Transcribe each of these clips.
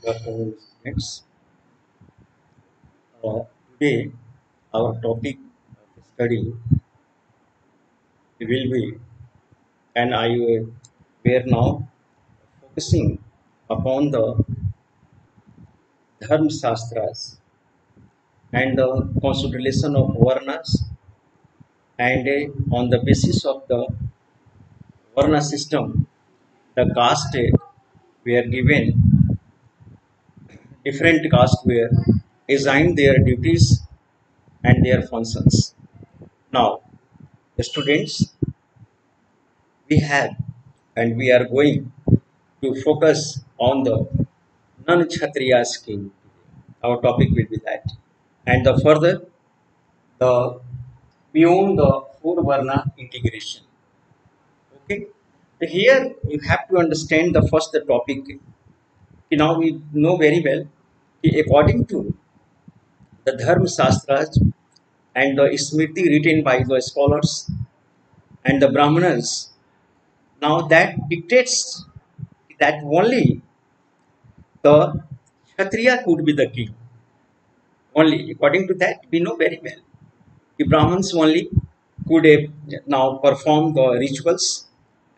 Students. Uh, today, our topic of study will be, and I uh, we are now focusing upon the Dharma Shastras and the consideration of Varnas, and uh, on the basis of the Varna system, the caste uh, were given different castes were assigned their duties and their functions. Now, the students, we have and we are going to focus on the non Kshatriya scheme. Our topic will be that. And the further, the beyond the four Varna integration. Okay. Here you have to understand the first topic now we know very well according to the Dharma Shastras and the Smriti written by the scholars and the Brahmanas, now that dictates that only the Kshatriya could be the king. Only according to that, we know very well. The Brahmins only could uh, now perform the rituals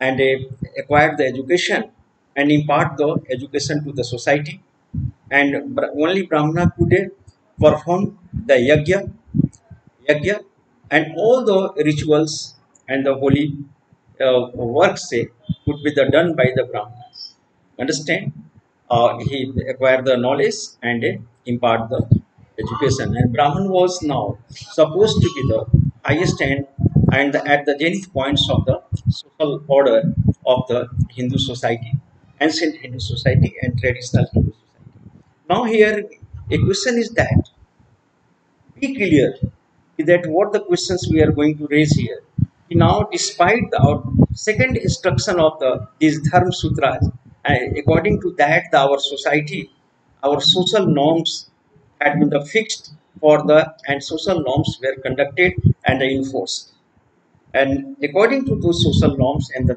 and uh, acquire the education and impart the education to the society. And only brahmana could perform the yagya yagya and all the rituals and the holy uh, works say could be the done by the brahmanas. Understand? Uh, he acquired the knowledge and uh, impart the education. And brahman was now supposed to be the highest end and at the zenith points of the social order of the hindu society ancient Hindu society and traditional Hindu society. Now here a question is that be clear that what the questions we are going to raise here. Now despite our second instruction of the these Dharma Sutras, uh, according to that the, our society, our social norms had been the fixed for the and social norms were conducted and enforced. And according to those social norms and the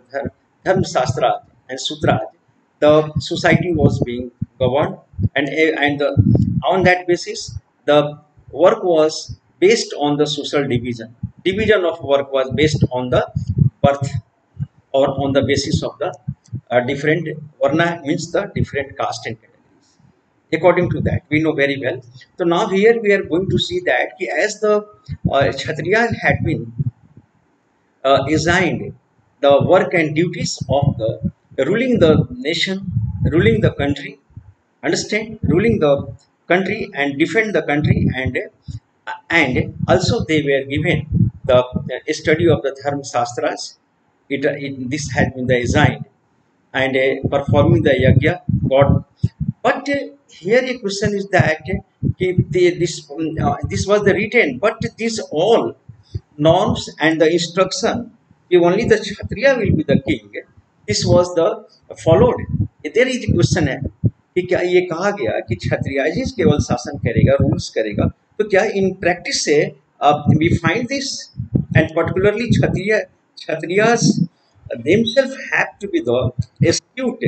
Dharma Shastra and Sutras, the society was being governed. And, and the, on that basis the work was based on the social division. Division of work was based on the birth or on the basis of the uh, different varna means the different caste and categories. According to that we know very well. So now here we are going to see that as the uh, had been uh, assigned the work and duties of the ruling the nation, ruling the country, understand, ruling the country and defend the country and and also they were given the, study of the Dharma Shastras. It, it, this had been designed and uh, performing the yagya God. But uh, here a question is that uh, this uh, this was the written, but this all norms and the instruction, if only the Kshatriya will be the king, this was the followed there is question है कि क्या ये कहा गया कि क्षत्रियाजीज केवल शासन करेगा रूल्स करेगा तो क्या इन प्रैक्टिस से we find this and particularly Kshatriya Kshatriyas themselves have to be the astute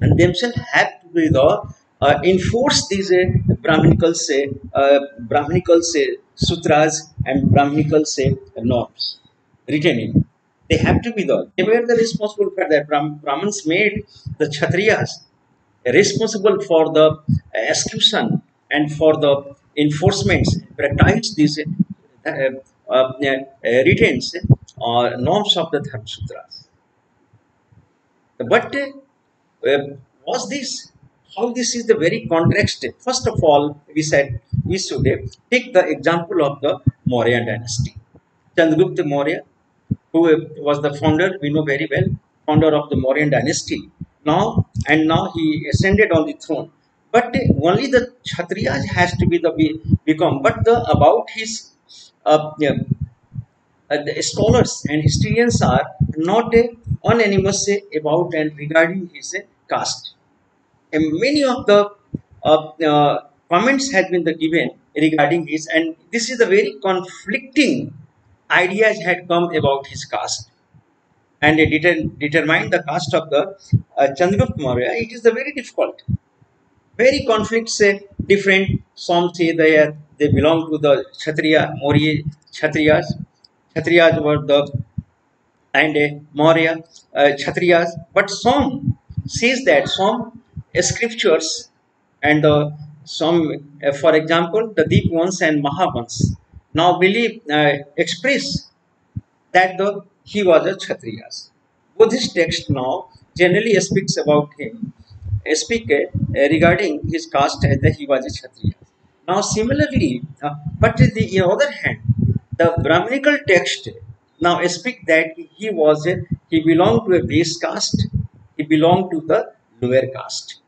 and themselves have to be the uh, enforce these uh, brahminical say uh, brahminical say sutras and brahminical say norms in they have to be the, they were the responsible for that. Brahmins made the Kshatriyas responsible for the execution and for the enforcements, practice these uh, uh, uh, written uh, norms of the Dharma Sutras. But uh, was this, how this is the very context? First of all, we said we should take the example of the Maurya dynasty. Chandragupta Maurya who was the founder, we know very well, founder of the Mauryan dynasty. Now, and now he ascended on the throne. But only the Kshatriyas has to be the become. But the about his uh, yeah, uh, the scholars and historians are not uh, unanimous about and regarding his uh, caste. And many of the uh, uh, comments have been given regarding his, and this is a very conflicting ideas had come about his caste and they deter determined the caste of the uh, Chandragupta Maurya, it is very difficult. very conflicts uh, different. Some say they they belong to the Kshatriya, Maurya Kshatriyas. Kshatriyas were the and uh, Maurya uh. But some says that some scriptures and uh, some, uh, for example, the Deepvans and Mahavans now believe uh, express that the he was a Kshatriyas. Buddhist text now generally speaks about him, speak uh, regarding his caste as that he was a Kshatriya. Now similarly, uh, but the other hand, the Brahminical text now speak that he was a, he belonged to a base caste, he belonged to the lower caste,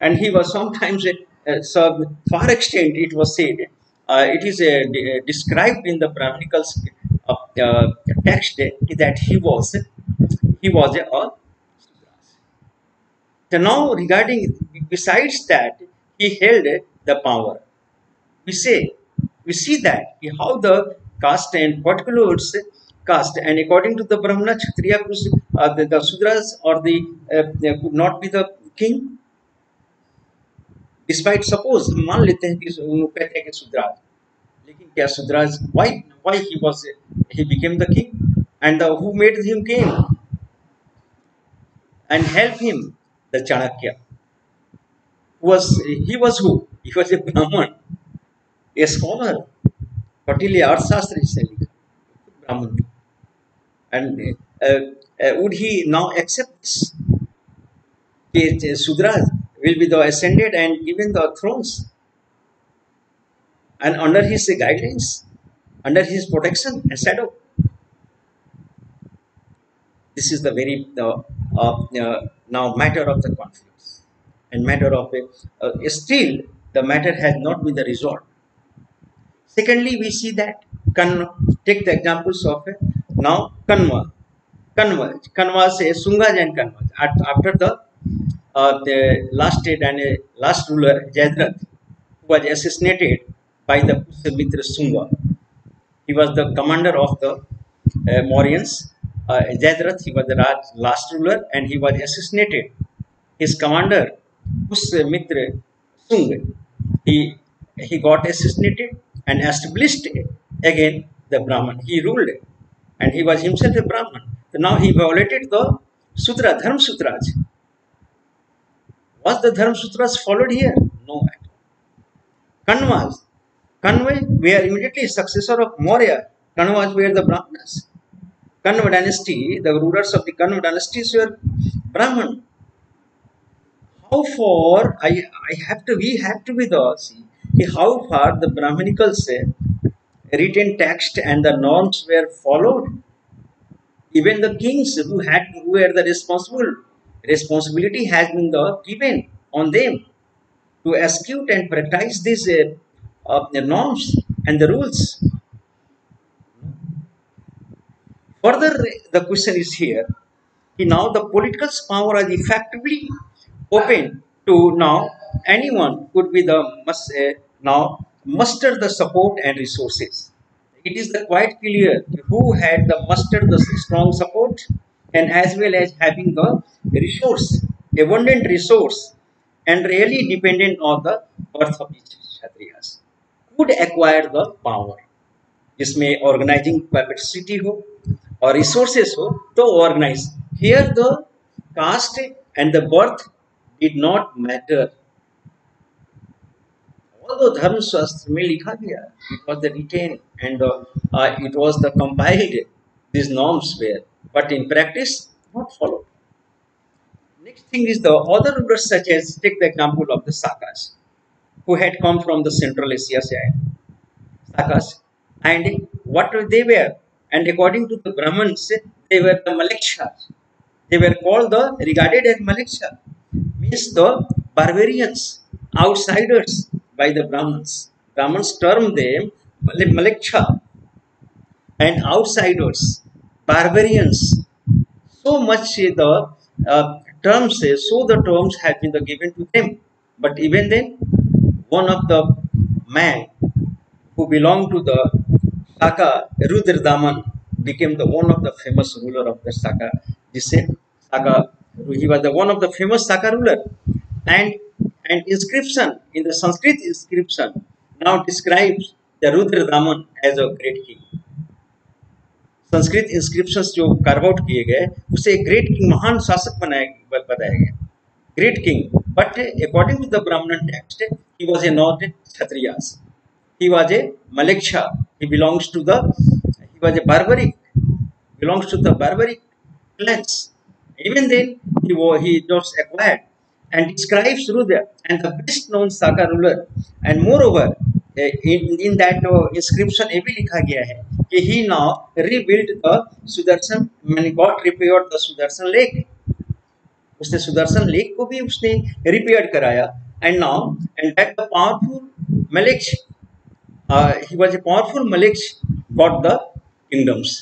and he was sometimes a, uh, so far extent it was said uh, it is uh, described in the Brahminical uh, text that he was he was a, a so now regarding besides that he held the power. We say we see that how the caste and what particulars caste and according to the brahmana kshatriya uh, the, the sudras or the uh, could not be the king despite suppose मान लेते हैं कि कहते हैं कि सुद्राज लेकिन क्या Shudras why why he was he became the king and the, who made him king and help him the Chanakya was he was who he was a Brahman a scholar Kautilya Arthashastra से लिखा uh, uh, would he now accept this Sudraj will be the ascended and given the thrones. And under his guidelines under his protection and shadow. This is the very uh, uh, now matter of the conflicts and matter of uh, still the matter has not been resolved. Secondly we see that can take the examples of uh, now kanva kanva kanva says sungaj and kanva after the the last state and uh, last ruler Jayadratha was assassinated by the Pushyamitra Sunga. He was the commander of the uh, Mauryans uh, he was the last ruler and he was assassinated. His commander, Pushyamitra Sung, he, he got assassinated and established again the Brahman. He ruled and he was himself a Brahman. So now he violated the Sutra, Dharma Sutras. Was the Dharma Sutras followed here? No. Kanvas. Kanva were immediately successor of Maurya. Kanvas were the Brahmanas. Kanva dynasty, the rulers of the Kanva dynasty were Brahman. How far I, I have to we have to be the see how far the Brahmanical say eh, written text and the norms were followed. Even the kings who had who were the responsible responsibility has been given on them to execute and practice these uh, uh, norms and the rules. Further, the question is here, now the political power is effectively open to now anyone could be the must uh, now muster the support and resources. It is the quite clear who had the muster the strong support and as well as having the resource, abundant resource and really dependent on the birth of each Kshatriyas could acquire the power. जिसमें organising capacity हो or resources हो तो organize here the caste and the birth did not matter although dharma shastra mein likha gaya it was the retained and uh, uh, it was the compiled these norms were but in practice not followed next thing is the other rulers such as take the example of the sakas who had come from the central asia side sakas and what they were and according to the Brahmins, they were the Malekshas. They were called the regarded as Maleksha, means the barbarians, outsiders by the Brahmins. Brahmins term them Maleksha and outsiders, barbarians. So much the uh, terms, so the terms have been given to them. But even then, one of the man who belonged to the Saka Rudradaman became the one of the famous ruler of the Saka. This Saka, he was the one of the famous Saka ruler, and an inscription in the Sanskrit inscription now describes the Rudra Daman as a great king. Sanskrit inscriptions जो carve out किए गए, उसे great king महान शासक बनाया बताया गया। Great king but according to the Brahman text he was a not Kshatriyas he was a Mleccha he belongs to the he a barbaric belongs to the barbaric clans even then he वो he does acquired and describes rudra and the best known in that inscription ये भी लिखा गया है कि he now rebuild the Sudarshan man got repair the Sudarshan lake उसने Sudarshan lake को भी उसने रिपेयर कराया। And now and that the powerful Maliks he was a powerful Maliks got the kingdoms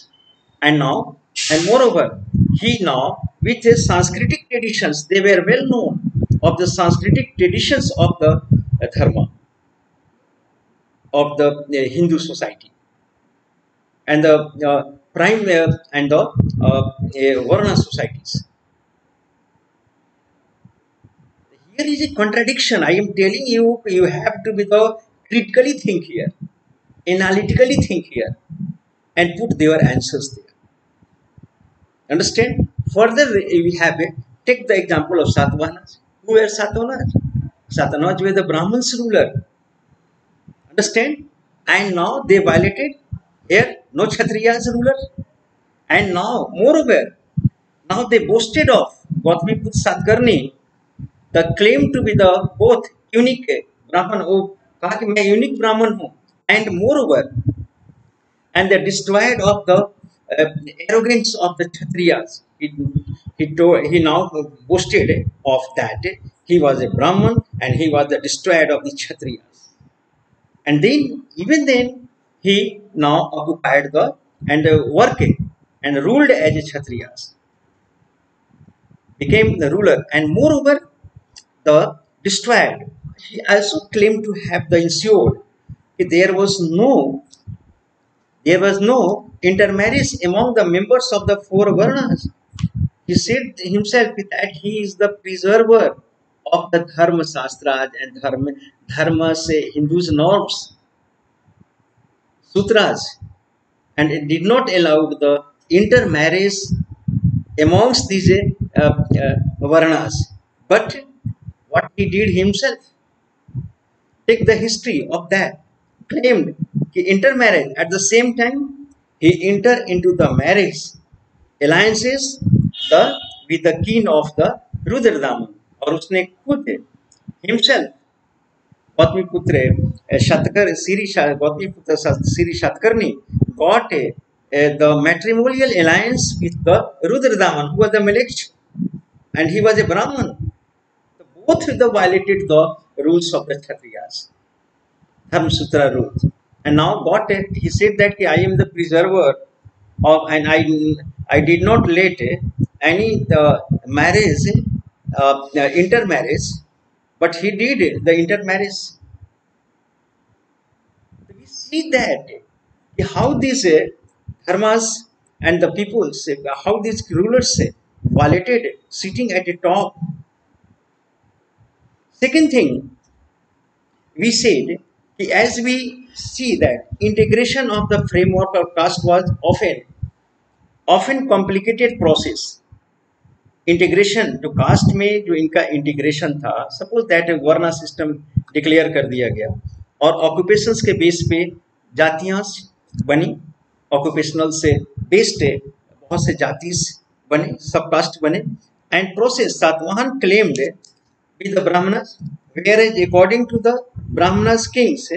and now and moreover he now with a सांस्कृतिक traditions they were well known of the सांस्कृतिक traditions of the dharma of the uh, Hindu society. And the uh, prime uh, and the Varna societies. Here is a contradiction. I am telling you, you have to be the critically think here, analytically think here, and put their answers there. Understand? Further, we have a, take the example of Satavahanas. Who were Satavahanas? Satavahanas were the Brahmins ruler. Understand? And now they violated here, no Kshatriyas ruler. And now, moreover, now they boasted of Gautamiputra Satkarni, the claim to be the both unique Brahman, oh, कहा कि मैं unique ब्राह्मण हूं and moreover and the destroyed of the arrogance of the Kshatriyas. He, he, told, he now boasted of that. He was a Brahman and he was the destroyer of the Kshatriyas. and then, even then, he now occupied the and uh, worked and ruled as a Kshatriyas. Became the ruler. And moreover, the destroyed he also claimed to have the ensured there was no there was no intermarriage among the members of the four varnas. He said himself that he is the preserver of the dharma shastras and dharma dharma se hindus norms sutras. And it did not allow the intermarriage amongst these uh, uh, varnas but what he did himself take the history of that claimed he intermarried. At the same time he entered into the marriage alliances the with the king of the Rudradaman और उसने खुद himself Gautami पुत्र शतकर श्री गौतमी पुत्र श्री शतकर ने got a the matrimonial alliance with the Rudradaman who the Miliks and he was a Brahman both the violated the rules of the Kshatriyas Dharmasutra rule and now got it he said that कि I am the preserver of and I I did not let any the marriage uh, intermarriage, but he did the intermarriage. We see that how these uh, dharmas and the people, how these rulers violated sitting at the top Second thing, we said as we see that integration of the framework of caste was often often complicated process integration जो caste में जो इनका integration था suppose that varna system declare कर दिया गया और occupations के बेस पे जातियाँ बनी ऑक्यूपेशनल से बेस्ड बहुत से जातिस बने सब कास्ट बने and process Satavahana claimed with the Brahmanas, whereas according to the Brahmanas kings,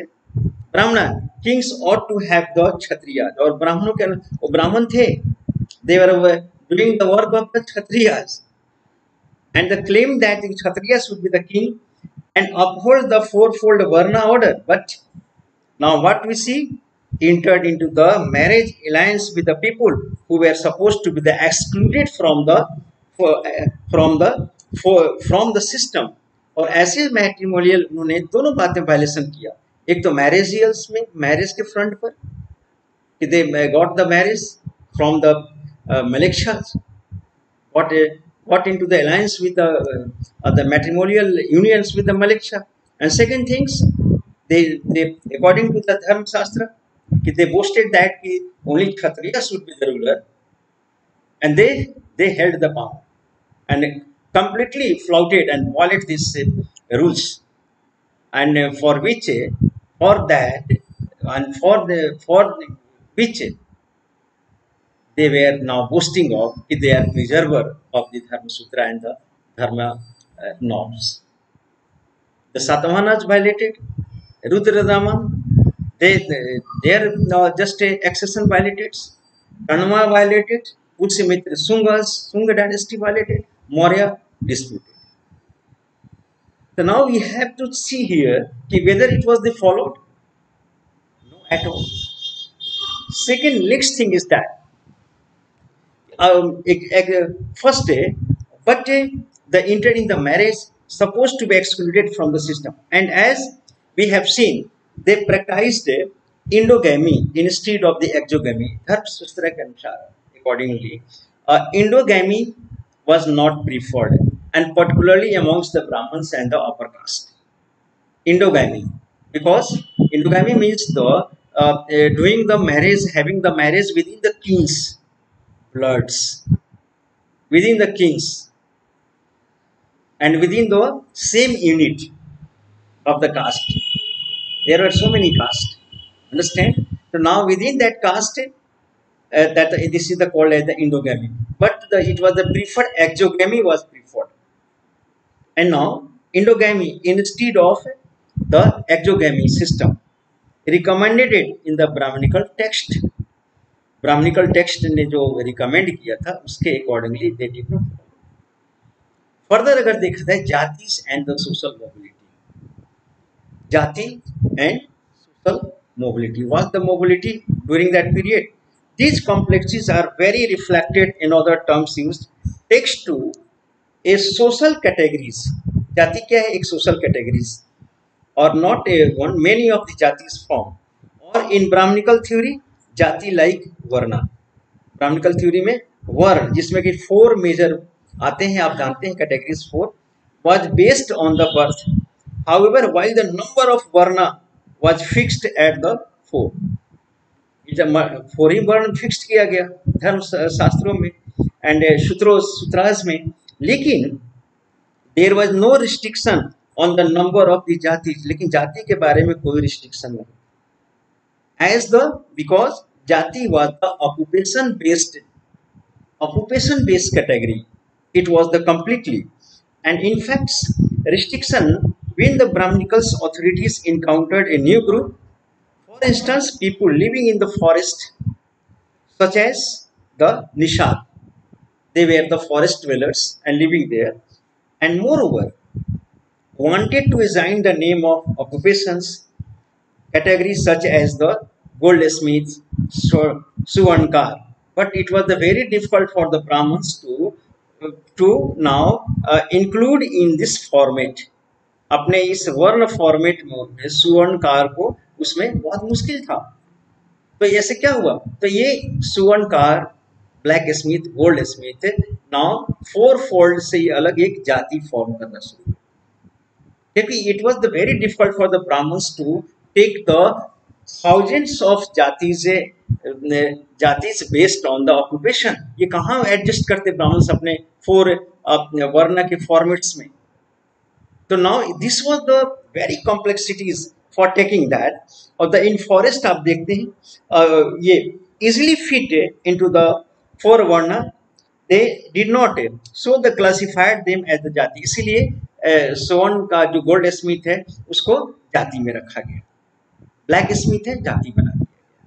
Brahmana kings ought to have the और ब्राह्मणों के वो ब्राह्मण थे देवर doing the work of the Kshatriyas and the claim that the Kshatriyas should be the king and uphold the fourfold Varna order. But now what we see entered into the marriage alliance with the people who were supposed to be the excluded from the from the from the system और ऐसे matrimonial उन्होंने दोनों बातें violation किया एक तो marriage years में marriage के फ्रंट पर they got the marriage from the uh, Maliksha got, got uh, into the alliance with the, uh, the matrimonial unions with the Maliksha, And second things, they, they according to the Dharma Shastra, they boasted that only Kshatriyas would be the ruler. And they, they held the power and completely flouted and violated these rules. And for which, for that, and for the for which they were now boasting of they are preserver of the dharma sutra and the dharma uh, norms the satavahanas violated rudradama they they are now just a accession violated Kanma violated Pushyamitra Sungas Sunga dynasty violated Maurya disputed so now we have to see here whether it was the followed no at all second next thing is that um, first day but uh, the entered in the marriage supposed to be excluded from the system. And as we have seen they practiced endogamy instead of the exogamy. Accordingly uh, endogamy was not preferred and particularly amongst the brahmins and the upper caste. Endogamy because endogamy means the uh, uh, doing the marriage having the marriage within the king's bloods within the kings and within the same unit of the caste. There were so many castes understand? So now within that caste uh, that uh, this is the called as the endogamy. But the, it was the preferred exogamy was preferred. And now endogamy instead of the exogamy system recommended it in the brahmanical text Brahmanical text ने जो recommend किया था, उसके accordingly they did not further अगर देखा जाए, jati and the social mobility jati and social mobility was the mobility during that period these complexes are very reflected in other terms use takes to a social categories jati क्या है? एक social categories और not a one many of the jati form और in Brahmanical theory jati like varna. Brahmanical theory में वर्ण जिसमें कि four major आते हैं आप जानते हैं categories four was based on the birth. However, while the number of varna was fixed at the four, four he varna fix किया गया धर्म शास्त्रों में एंड सूत्रों सूत्रास में। लेकिन there was no restriction on the number of the jati लेकिन जाति के बारे में कोई रिस्ट्रिक्शन नहीं। As the because jati was the occupation based occupation based category. It was the completely. And in fact restriction when the brahminical authorities encountered a new group. For instance people living in the forest such as the nishad. They were the forest dwellers and living there. And moreover wanted to assign the name of occupations categories such as the goldsmiths, suvankar. But it was very difficult for the Brahmins to to now uh, include in this format. अपने इस वर्ण format में सुवर्णकार को उसमें बहुत मुश्किल था तो ऐसे क्या हुआ तो ये Suvarnakar blacksmith goldsmith now four fold से ये अलग एक जाति फॉर्म करना शुरू क्योंकि it was the very difficult for the Brahmans to take the thousands of jatis jatis based on the occupation ये कहाँ एडजस्ट करते ब्राह्मण्स अपने फोर वर्ण के फॉर्मेट्स में। तो now this was the very complexities for taking that और the in forest आप देखते हैं uh, ये easily fit into the four varna they did not so the classified them as the jati इसीलिए uh, सोन का जो गोल्ड स्मिथ है उसको जाति में रखा गया। ब्लैक स्मिथ है, जाति बना दिया गया।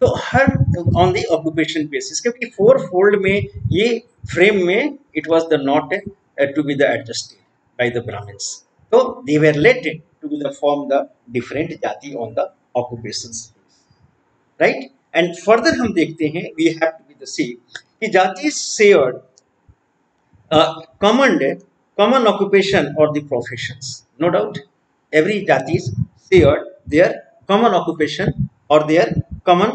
तो हर ऑन द ऑक्यूपेशन बेसिस क्योंकि फोर फोल्ड में ये फ्रेम में it was the not to be the adjusted by the Brahmans तो they were let to be the form the different jati on the occupation right and further हम देखते हैं we have to be the see कि jati shared common common occupation or the professions. No doubt, every jati shared their common occupation or their common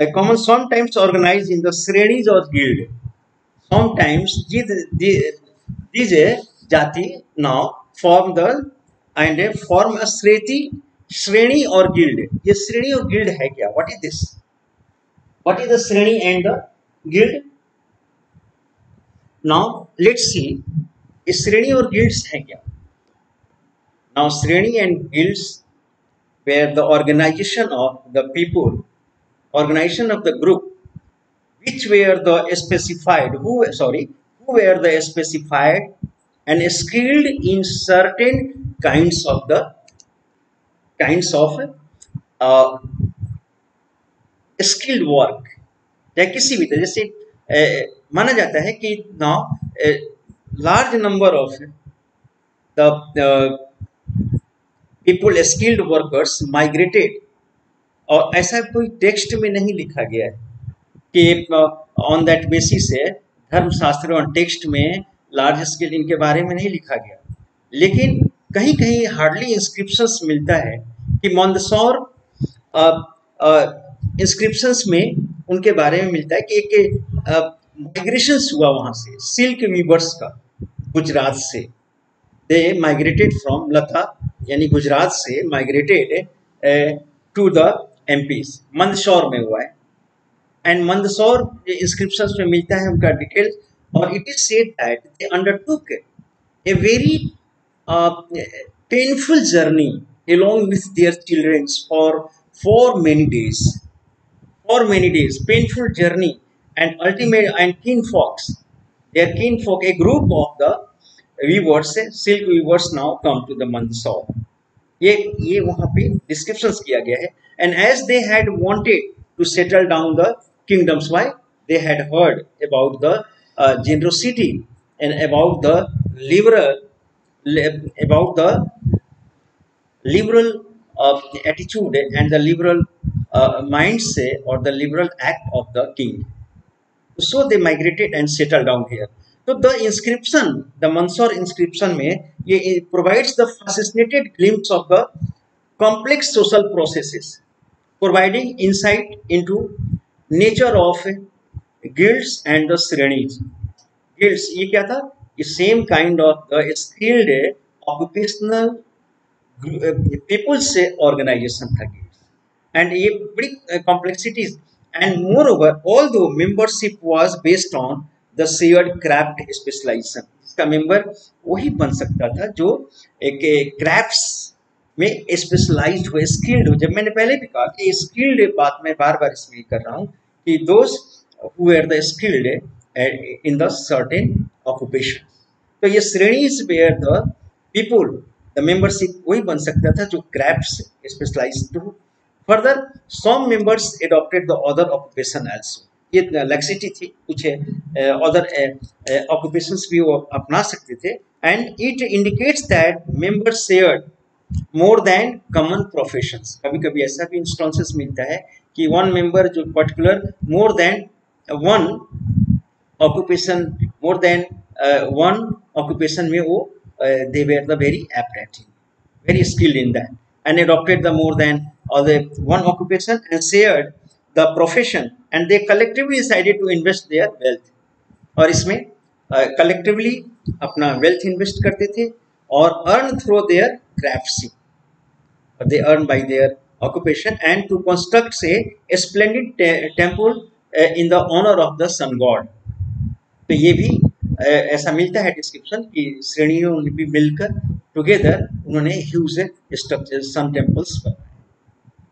uh, common sometimes organized in the srenis or guild sometimes these, these jati now form the and form a shreti श्रेणी और guild ये श्रेणी और guild है क्या what is this what is the shreni and the guild now let's see ये श्रेणी और guilds है क्या now shreni and guilds where the organization of the people organization of the group which were the specified who sorry who were the specified and skilled in certain kinds of the kinds of uh, skilled work या किसी भी तरह जैसे माना जाता है कि now large number of the people skilled workers migrated और ऐसा कोई टेक्स्ट में नहीं लिखा गया है कि ऑन दैट बेसिस है धर्मशास्त्र और टेक्स्ट में लार्ज स्केल इनके बारे में नहीं लिखा गया। लेकिन कहीं कहीं हार्डली इंस्क्रिप्शंस मिलता है कि मंदसौर इंस्क्रिप्शंस में उनके बारे में मिलता है कि एक माइग्रेशन हुआ वहाँ से सिल्क वीवर्स का, गुजरात से। दे माइग्रेटेड फ्रॉम लता यानी गुजरात से migrated to the M Mandsaur में हुआ है। एंड मंदसौर इंस्क्रिप्शन में मिलता है उनका डिटेल्स और it is set undertook a very painful journey along with their childrens for for many days for many days painful journey and ultimate and kinfolks their kinfolk a group of the weavers silk weavers now come to the Mandsaur ये ये वहाँ पे descriptions किया गया है and as they had wanted to settle down the kingdoms why they had heard about the generosity and about the liberal about the liberal uh, attitude and the liberal uh, mindset or the liberal act of the king so they migrated and settled down here तो the inscription the Mandsaur inscription में ये provides the fascinated glimpse of the complex social processes providing insight into nature of guilds and the shrenis guilds ये क्या था? ये same kind of the skilled occupational peoples organization था guild and ये बड़ी complexities and moreover although membership was based on the shared craft specialization इसका member वही बन सकता था जो एक क्राफ्ट्स में स्पेशलाइज्ड हुए स्किल्ड हो। जब मैंने पहले भी कहा कि स्किल्ड बात मैं बार बार इसमें कर रहा हूँ कि दोस्त who were the skilled in the certain occupation. तो ये श्रेणीज were the people the membership वही बन सकता था जो क्राफ्ट्स स्पेशलाइज्ड हो। Further some members adopted the other occupation also ये लैक्सिटी थी, कुछ अदर ऑक्यूपेशंस भी वो अपना सकते थे। And it indicates that members shared more than common professions कभी कभी ऐसा भी इंस्टांसेस मिलता है कि वन मेंबर जो particular more than one occupation more than one occupation में वो they were the very apt at very skilled in that and adopted the more than or the one occupation and shared the profession and they collectively decided to invest their wealth और इसमें collectively uh, अपना wealth invest करते थे और earn through their craft they earn by their occupation and to construct say a splendid te temple uh, in the honor of the sun god तो ये भी uh, ऐसा मिलता है डिस्क्रिप्शन कि श्रेणियों ने भी मिलकर टुगेदर उन्होंने ह्यूज स्ट्रक्चर सन टेम्पल्स बनाए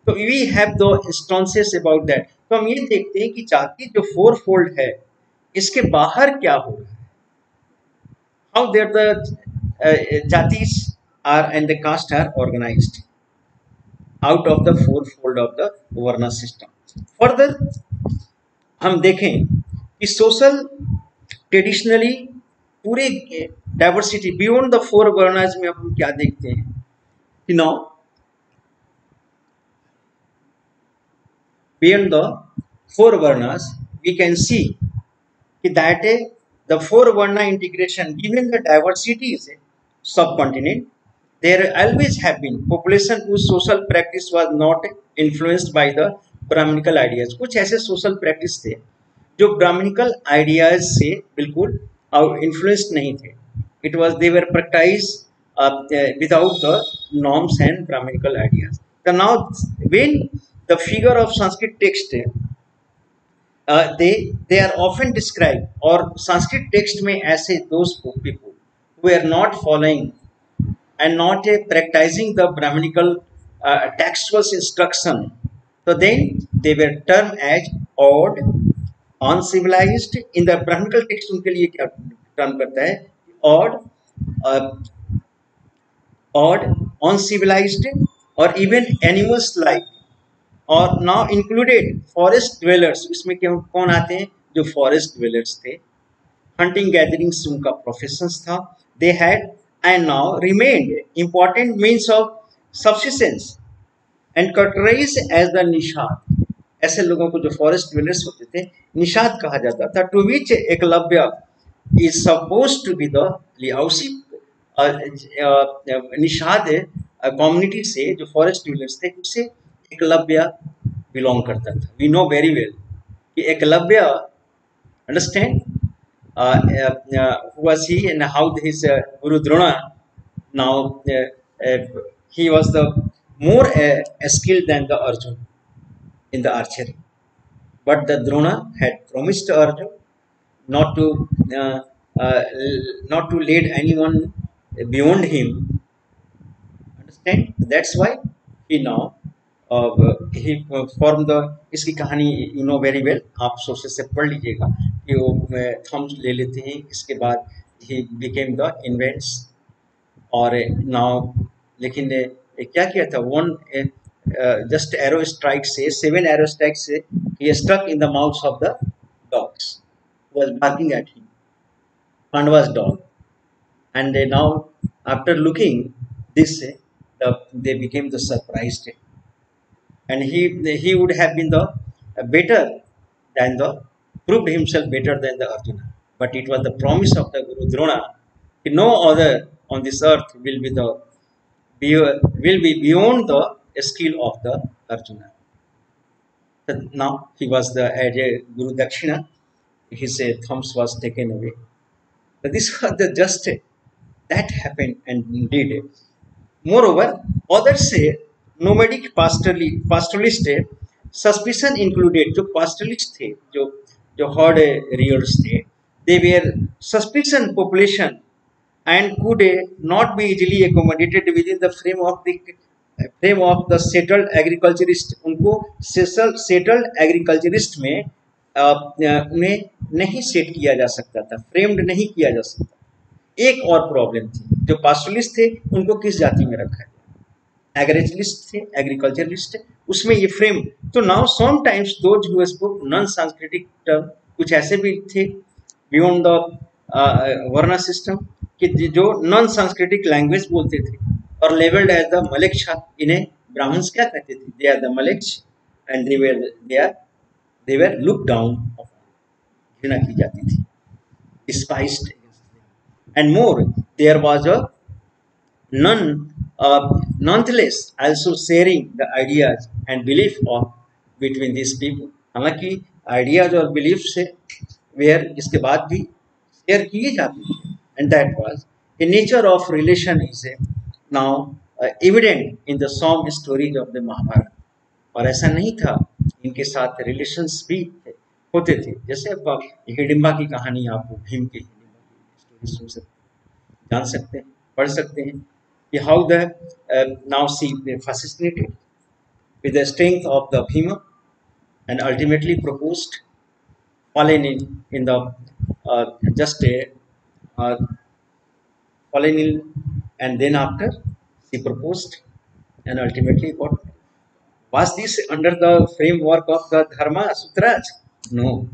तो we have the instances about that तो हम ये देखते हैं कि जाति जो फोर फोल्ड है, इसके बाहर क्या हो रहा है? How there the jatis are and the caste are organised out of the four fold of the varna system further हम देखें कि सोशल ट्रेडिशनली पूरे diversity beyond the four varnas में हम क्या देखते हैं? कि no beyond the four varnas we can see कि that the four varna integration given the diversities subcontinent there always have been, population whose social practice was not influenced by the brahminical ideas. कुछ ऐसे social practice थे जो Brahminical ideas से बिल्कुल influenced नहीं थे। It was they were practise without the norms and Brahmanical ideas now when the figure of Sanskrit text uh, they they are often described or sanskrit text may ऐसे those people who are not following and not uh, practicing the brahmanical uh, textual instruction so then they were termed as odd uncivilized in the brahmanical text उनके लिए क्या term करता है odd uh, odd uncivilized or even animals like और now included forest dwellers इसमें क्यों, कौन आते हैं? जो फॉरेस्ट ड्वेलर्स थे। हंटिंग गैदरिंग्स उनका प्रोफेशन था। They had and now remained important means of subsistence and categorised as the Nishad ऐसे लोगों को जो फॉरेस्ट ड्वेलर्स होते थे निषाद कहा जाता था। To which Eklavya is suppose to be the Nishad community से जो फॉरेस्ट ड्वेलर्स थे उससे एकलव्य बिलोंग करता था। वी नो वेरी वेल कि Eklavya understand was he and how his guru Drona now he was the more skilled than the Arjun in the archery but the Drona had promised Arjun not to not to lead anyone beyond him understand that's why he now he form the इसकी कहानी you know very well आप sources से पढ़ लीजिएगा कि वो Thums ले लेते हैं इसके बाद ही बिकेम द इन्वेंट्स और नाउ लेकिन क्या किया था? वन जस्ट एरो स्ट्राइक से सेवन एरो स्ट्राइक से ही struck in the mouth of the dogs was barking at him. Pandava's and now after looking this the, they became the surprised. And he he would have been the uh, better than the proved himself better than the Arjuna. But it was the promise of the Guru Drona no other on this earth will be the will be beyond the skill of the Arjuna. But now he was the uh, Guru Dakshina. His uh, thumbs was taken away. But this was the just that happened and indeed. Moreover, others say nomadic pastoralist है suspicion included जो pastoralist थे, जो जो हॉर्ड रियर्स थे they were suspicion population and could not be easily accommodated within the frame of the frame of the settled agriculturist उनको settled agriculturist में उन्हें नहीं सेट किया जा सकता था फ्रेम्ड नहीं किया जा सकता। एक और प्रॉब्लम थी, जो पास्टलिस्ट थे, उनको किस जाति में रखा है एग्रीकल्चरिस्ट थे एग्रीकल्चरलिस्ट उसमें ये फ्रेम तो now sometimes those who spoke non सांस्कृतिक टर्म कुछ ऐसे भी थे बियॉन्ड द वर्ना सिस्टम कि जो नॉन सांस्कृतिक लैंग्वेज बोलते थे। और लेवल्ड एज द मलेक्ष इन्हें ब्राह्मण्स क्या कहते थे? They are the mleccha and they were they are they were look down घृणा की जाती थी despised and more there was a none uh, nonetheless also sharing the ideas and belief of between these people. हालाँकि ideas और belief से where इसके बाद भी शेयर किए जाते हैं। And that was the nature of relation is now evident in the song stories of the Mahabharata और ऐसा नहीं था इनके साथ रिलेशंस भी थे, होते थे। जैसे अब हिडिम्बा की कहानी आप भीम की हिडिम्बा की स्टोरी सुन सकते जान सकते हैं पढ़ सकते हैं। How the uh, now see fascinated with the strength of the Bhima and ultimately proposed fallen in, in the uh, just a uh, fallen in and then after he proposed and ultimately what was this under the framework of the dharma sutras? No.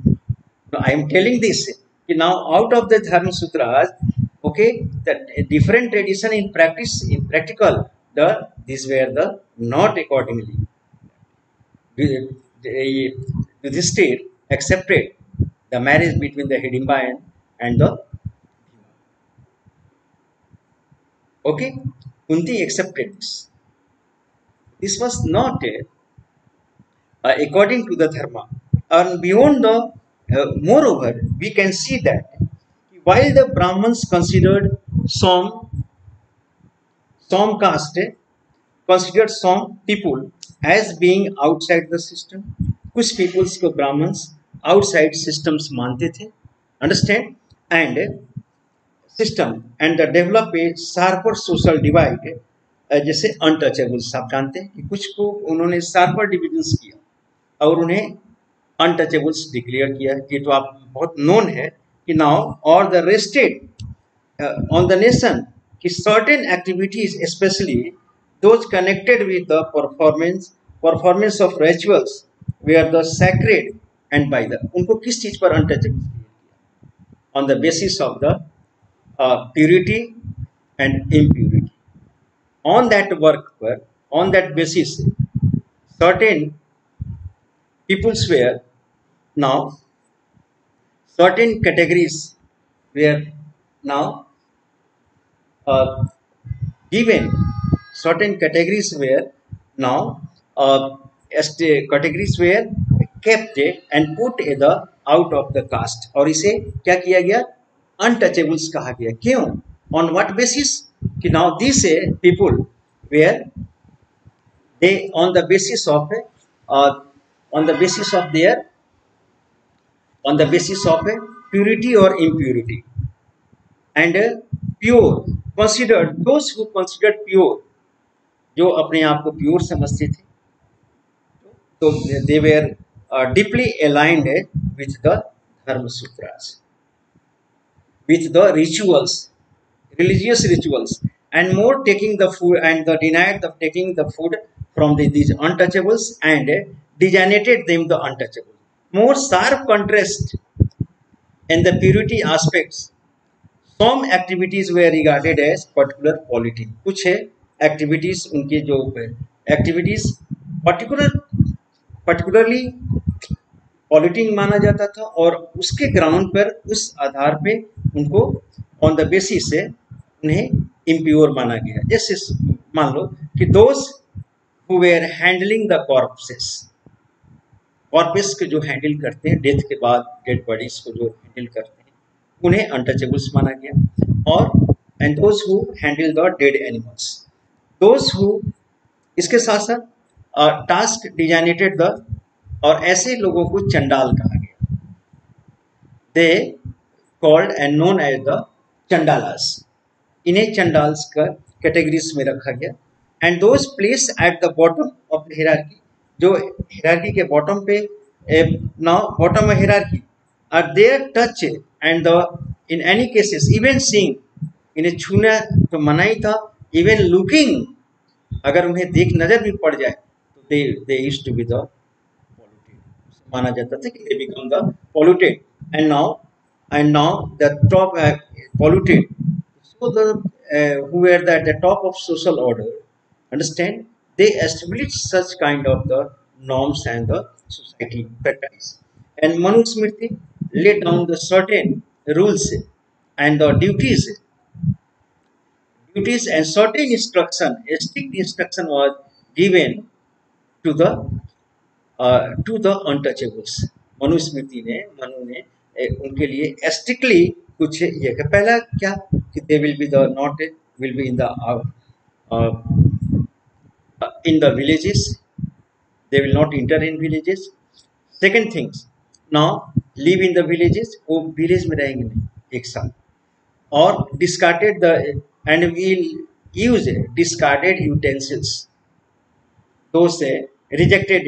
No i am telling this now out of the dharma sutras okay? The different tradition in practice in practical the these were the not accordingly. This state accepted the marriage between the Hidimba and, and the okay? Kunti accepted this. This was not uh, according to the dharma. And beyond the uh, moreover we can see that while the brahmins considered some some caste considered some people as being outside the system कुछ peoples को brahmins outside systems मानते थे understand and system and the develop a sharper social divide जैसे untouchables आप जानते हैं कि कुछ को उन्होंने शार्पर डिविजन्स किया और उन्हें अनटचेबल्स डिक्लेयर किया ये तो आप बहुत नोन है कि नाउ और the rested on the nation कि certain activities specially those connected with the performance performance of rituals we are the sacred and by the उनको किस चीज पर अनटचेबल्स किया on the basis of the purity and impurity on that work on that basis certain peoples were now certain categories were now uh, given certain categories were now uh, categories were kept and put the out of the caste और इसे क्या किया गया untouchables कहा गया क्यों on what basis कि now these people where they on the basis of uh, on the basis of their on the basis of purity or impurity and uh, pure considered those who considered pure जो अपने आप को pure समझते थे तो they were deeply aligned with the dharma sutras with the rituals religious rituals and more taking the food and the denied of taking the food from the, these untouchables and designated them the untouchable. More sharp contrast in the purity aspects. Some activities were regarded as particular polity. कुछ है activities उनके जो activities particular particularly polluting माना जाता था और उसके ground पर उस आधार पे उनको ऑन द बेसिस से उन्हें इम्प्योर माना गया जैसे मान लो कि those who were handling the corpses corpse को जो हैंडल करते हैं, डेथ के बाद डेड बॉडीज को जो हैंडल करते हैं, उन्हें अनटचेबल्स माना गया। और and those who handle the dead animals those who इसके साथ साथ टास्क डिजाइनेटेड द और ऐसे लोगों को चंडाल कहा गया। They called and known as the Chandalas. इन्हें चंडाल्स का कैटेगरीज में रखा गया। And those place at the bottom of hierarchy जो हिरार्की के बॉटम पे now bottom of hierarchy are there touch and the in any cases even seeing इन्हें छूना तो मना ही था इवन लुकिंग अगर उन्हें देख नज़र भी पड़ जाए तो they they use to be the माना जाता था कि they become the polluted and now and now the top polluted the uh, who were at the top of social order understand? They established such kind of the norms and the society practice and manu smriti laid down the certain rules and the duties duties and certain instruction a strict instruction was given to the uh, to the untouchables Manusmriti ने मनु ने उनके लिए strictly ये है पहला क्या कि they will be the not will be in the in the villages they will not enter in villages second things now live in the villages वो में रहेंगे नहीं, एक साल। और discarded the and will use discarded utensils दो से rejected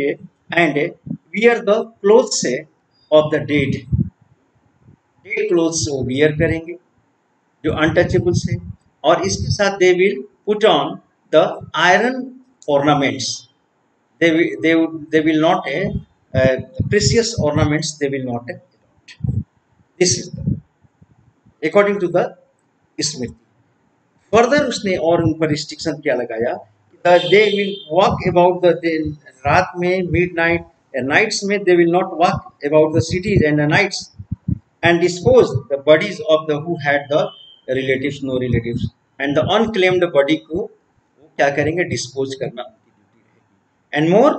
and wear the clothes of the dead dead clothes वो वियर करेंगे, जो अनटचेबल्स है। और इसके साथ they will put on the iron ornaments they will they would they will not uh, uh, precious ornaments they will not adopt this is the, according to the smriti further उसने और उन पर restriction क्या लगाया they will walk about the रात में mid night nights में they will not walk about the cities and the nights and dispose the bodies of the who had the relatives no relatives and the unclaimed body को वो क्या करेंगे? Dispose करना उनकी duty रहेगी। And more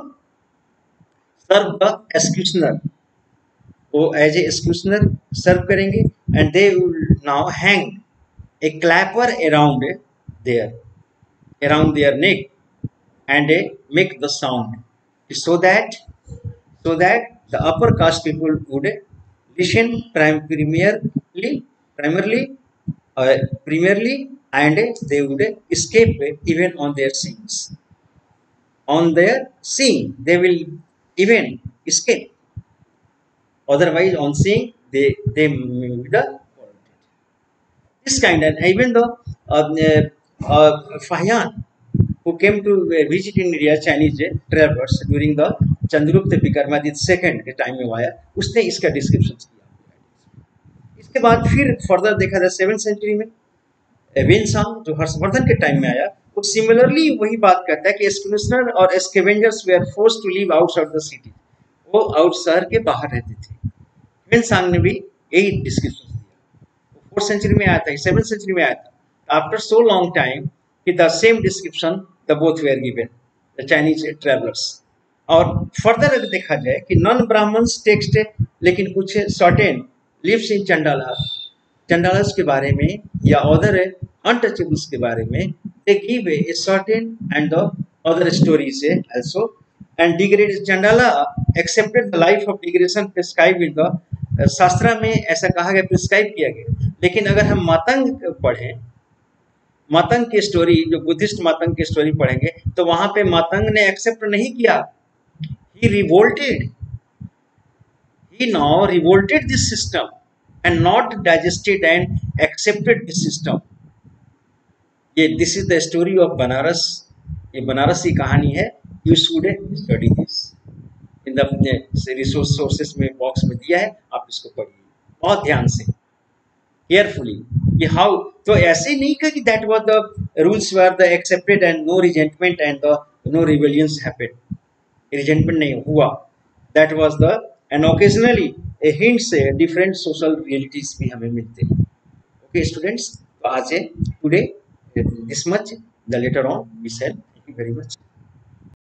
serve the executioner वो as a executioner serve करेंगे and they now hang a clapper around their around their neck and a make the sound so that so that the upper caste people would listen primarily primarily uh, primarily and they would escape even on their scenes on their scene they will even escape otherwise on seeing they they would this kind and even though uh, uh, Fahyan who came to visit India Chinese travelers during the Chandragupta Vikramaditya second के time में आया उसने इसका description किया इसके बाद फिर further देखा जाए सेवन सेंचुरी में वेनसांग जो हर्षवर्धन के टाइम में आया वो सिमिलरली वही बात करता है कि एस्क्यूशनर और scavengers they are force to leave outside the city वो आउट शहर के बाहर रहते थे। वेनसांग ने भी यही डिस्क्रिप्शन दिया वो फोर्थ सेंचुरी में आया था सेवन सेंचुरी में आया था। आफ्टर सो लॉन्ग टाइम कि the same description the both were given the Chinese travellers और फर्दर अगर देखा जाए कि नॉन ब्राह्मण्स टेक्स्ट लेकिन कुछ सर्टेन लिव्स इन चंडाला चंडालस के बारे में या अदर अनटचेबल्स के बारे में they give a certain and the other stories also. And degrade Chandala accepted the life of degradation prescribe in the shastra में ऐसा कहा गया प्रिस्क्राइब किया गया। लेकिन अगर हम मातंग पढ़ें, मातंग की स्टोरी जो बुद्धिस्ट मातंग की स्टोरी पढ़ेंगे तो वहाँ पे मातंग ने एक्सेप्ट नहीं किया। He revolted, he now revolted this system. And not digested and accepted system. ये this is the story of Banaras ये बनारस की कहानी है. You should study this in the resource sources में बॉक्स में दिया है. आप इसको पढ़िए. बहुत ध्यान से. केयरफुली कि हाउ तो ऐसे नहीं कहा कि that was the rules were the accepted and no resentment and the no rebellions happened resentment नहीं, हुआ. That was the and occasionally a hint से डिफरेंट सोशल रियलिटीज भी हमें मिलते हैं। ओके स्टूडेंट्स आज आज today this much the later on we shall thank you very much